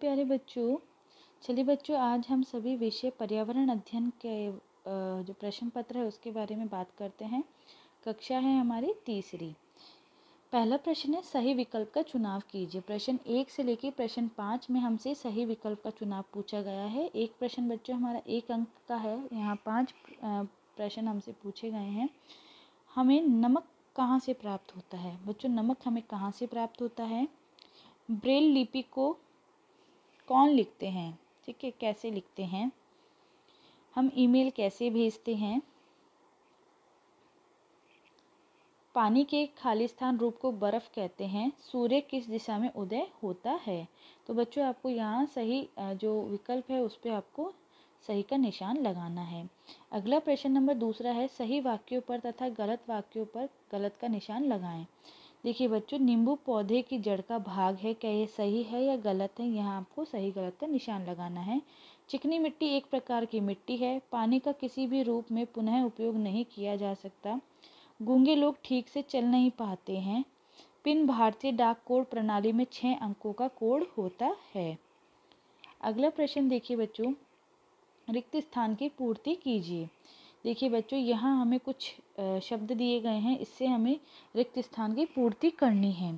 प्यारे बच्चों, चलिए बच्चों, आज हम सभी विषय पर्यावरण अध्ययन के जो प्रश्न पत्र है उसके बारे में बात करते हैं। कक्षा है हमारी तीसरी। पहला प्रश्न है, सही विकल्प का चुनाव कीजिए। प्रश्न एक से लेकर प्रश्न पाँच में हमसे सही विकल्प का चुनाव पूछा गया है। एक प्रश्न बच्चों, हमारा एक अंक का है। यहाँ पाँच प्रश्न हमसे पूछे गए हैं। हमें नमक कहाँ से प्राप्त होता है? बच्चों, नमक हमें कहाँ से प्राप्त होता है? ब्रेल लिपि को कौन लिखते हैं? ठीक है, कैसे लिखते हैं? हम ईमेल कैसे भेजते हैं? पानी के खालिस्तान रूप को बर्फ़ कहते हैं। सूर्य किस दिशा में उदय होता है? तो बच्चों, आपको यहाँ सही जो विकल्प है, उस पर आपको सही का निशान लगाना है। अगला प्रश्न नंबर दूसरा है, सही वाक्यों पर तथा गलत वाक्यों पर गलत का निशान लगाएँ। देखिए बच्चों, नींबू पौधे की जड़ का भाग है, क्या ये सही है या गलत है? यहाँ आपको सही गलत का निशान लगाना है। चिकनी मिट्टी एक प्रकार की मिट्टी है, पानी का किसी भी रूप में पुनः उपयोग नहीं किया जा सकता। गूँगे लोग ठीक से चल नहीं पाते हैं। पिन भारतीय डाक कोड प्रणाली में छः अंकों का कोड होता है। अगला प्रश्न देखिए बच्चों, रिक्त स्थान की पूर्ति कीजिए। देखिए बच्चों, यहाँ हमें कुछ शब्द दिए गए हैं, इससे हमें रिक्त स्थान की पूर्ति करनी है।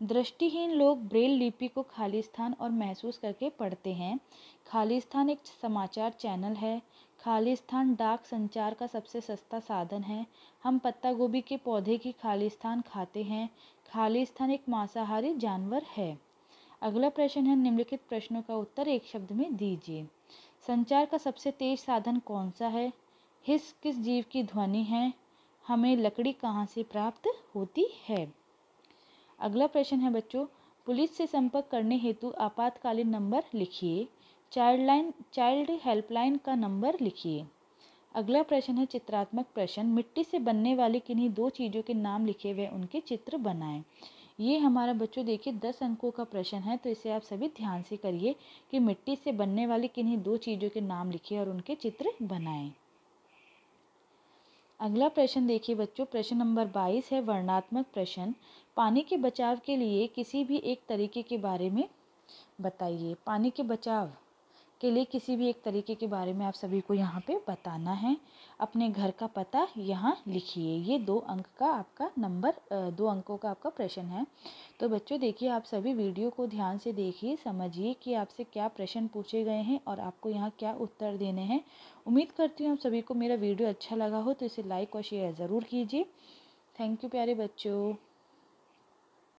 दृष्टिहीन लोग ब्रेल लिपि को खाली स्थान और महसूस करके पढ़ते हैं। खाली स्थान एक समाचार चैनल है। खाली स्थान डाक संचार का सबसे सस्ता साधन है। हम पत्ता गोभी के पौधे की खाली स्थान खाते हैं। खाली स्थान एक मांसाहारी जानवर है। अगला प्रश्न है, निम्नलिखित प्रश्नों का उत्तर एक शब्द में दीजिए। संचार का सबसे तेज साधन कौन सा है? हिस किस जीव की ध्वनि है? हमें लकड़ी कहाँ से प्राप्त होती है? अगला प्रश्न है बच्चों, पुलिस से संपर्क करने हेतु आपातकालीन नंबर लिखिए। चाइल्ड लाइन चाइल्ड हेल्पलाइन का नंबर लिखिए। अगला प्रश्न है चित्रात्मक प्रश्न। मिट्टी से बनने वाली किन्हीं दो चीज़ों के नाम लिखे हुए उनके चित्र बनाएँ। ये हमारा बच्चों देखिए, दस अंकों का प्रश्न है तो इसे आप सभी ध्यान से करिए कि मिट्टी से बनने वाली किन्हीं दो चीज़ों के नाम लिखिए और उनके चित्र बनाएँ। अगला प्रश्न देखिए बच्चों, प्रश्न नंबर बाईस है वर्णात्मक प्रश्न। पानी के बचाव के लिए किसी भी एक तरीके के बारे में बताइए। पानी के बचाव। के लिए किसी भी एक तरीके के बारे में आप सभी को यहाँ पे बताना है। अपने घर का पता यहाँ लिखिए। ये दो अंक का आपका नंबर दो अंकों का आपका प्रश्न है। तो बच्चों, देखिए, आप सभी वीडियो को ध्यान से देखिए, समझिए कि आपसे क्या प्रश्न पूछे गए हैं और आपको यहाँ क्या उत्तर देने हैं। उम्मीद करती हूँ आप सभी को मेरा वीडियो अच्छा लगा हो तो इसे लाइक और शेयर ज़रूर कीजिए। थैंक यू प्यारे बच्चों।